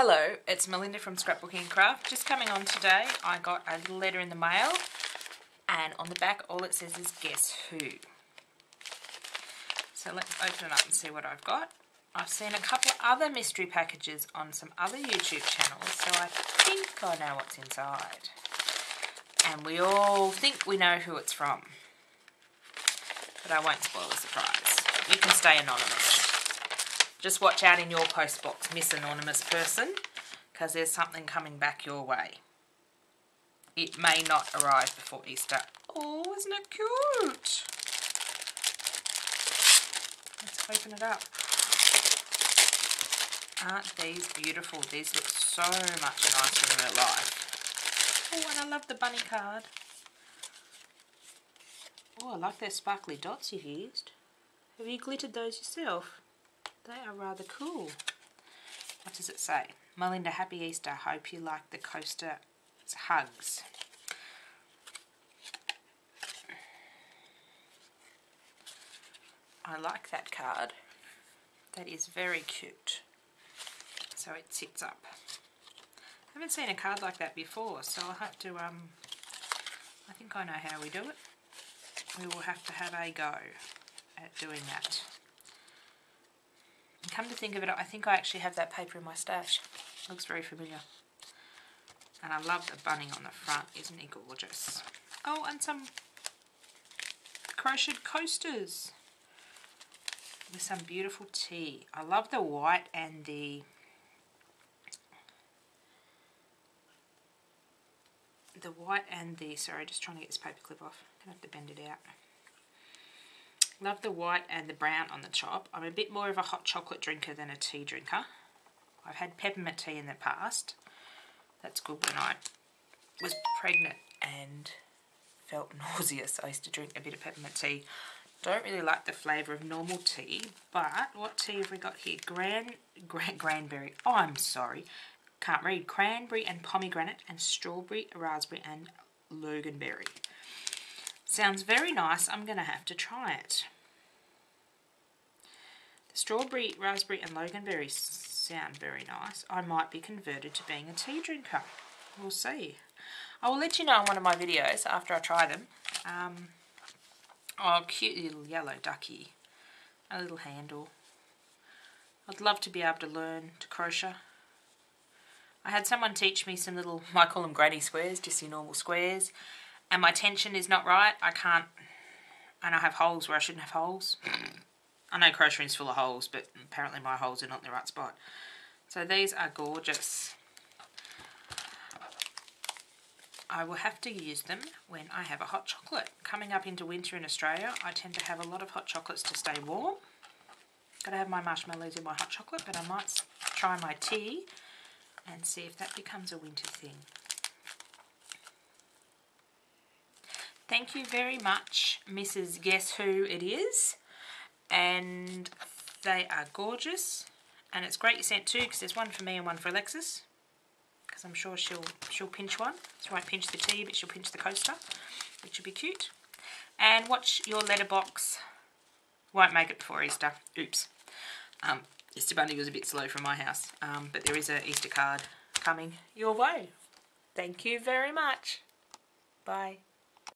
Hello, it's Melinda from Scrapbooking Craft. Just coming on today, I got a letter in the mail and on the back all it says is guess who. So let's open it up and see what I've got. I've seen a couple of other mystery packages on some other YouTube channels, so I think I know what's inside. And we all think we know who it's from. But I won't spoil the surprise. You can stay anonymous. Just watch out in your post box, Miss Anonymous person, because there's something coming back your way. It may not arrive before Easter. Oh, isn't it cute? Let's open it up. Aren't these beautiful? These look so much nicer in real life. Oh, and I love the bunny card. Oh, I like those sparkly dots you've used. Have you glittered those yourself? They are rather cool. What does it say? Melinda, happy Easter. Hope you like the coaster hugs. I like that card. That is very cute. So it sits up. I haven't seen a card like that before, so I'll have to, um, I think I know how we do it. We will have to have a go at doing that. Come to think of it, I think I actually have that paper in my stash. Looks very familiar. And I love the bunny on the front. Isn't he gorgeous? Oh, and some crocheted coasters with some beautiful tea. I love the white and the the white and the, sorry, just trying to get this paper clip off. Gonna have to bend it out. Love the white and the brown on the top. I'm a bit more of a hot chocolate drinker than a tea drinker. I've had peppermint tea in the past. That's good when I was pregnant and felt nauseous. I used to drink a bit of peppermint tea. Don't really like the flavour of normal tea, but what tea have we got here? Gran, gran, granberry. Oh, I'm sorry. Can't read. Cranberry and pomegranate and strawberry, raspberry and loganberry. Sounds very nice. I'm going to have to try it. The strawberry, raspberry and loganberry sound very nice. I might be converted to being a tea drinker. We'll see. I will let you know in one of my videos after I try them. Um, oh, cute little yellow ducky. A little handle. I'd love to be able to learn to crochet. I had someone teach me some little, I call them granny squares, just your normal squares and my tension is not right, I can't, and I have holes where I shouldn't have holes. I know crocheting is full of holes, but apparently my holes are not in the right spot. So these are gorgeous. I will have to use them when I have a hot chocolate. Coming up into winter in Australia, I tend to have a lot of hot chocolates to stay warm. Got to have my marshmallows in my hot chocolate, but I might try my tea and see if that becomes a winter thing. Thank you very much, Mrs. Guess Who It Is. And they are gorgeous. And it's great you sent two because there's one for me and one for Alexis. Because I'm sure she'll she'll pinch one. She won't pinch the tea, but she'll pinch the coaster, which will be cute. And watch your letterbox. Won't make it before Easter. Oops. Um, Easter Bunny was a bit slow from my house. Um, but there is an Easter card coming your way. Thank you very much. Bye.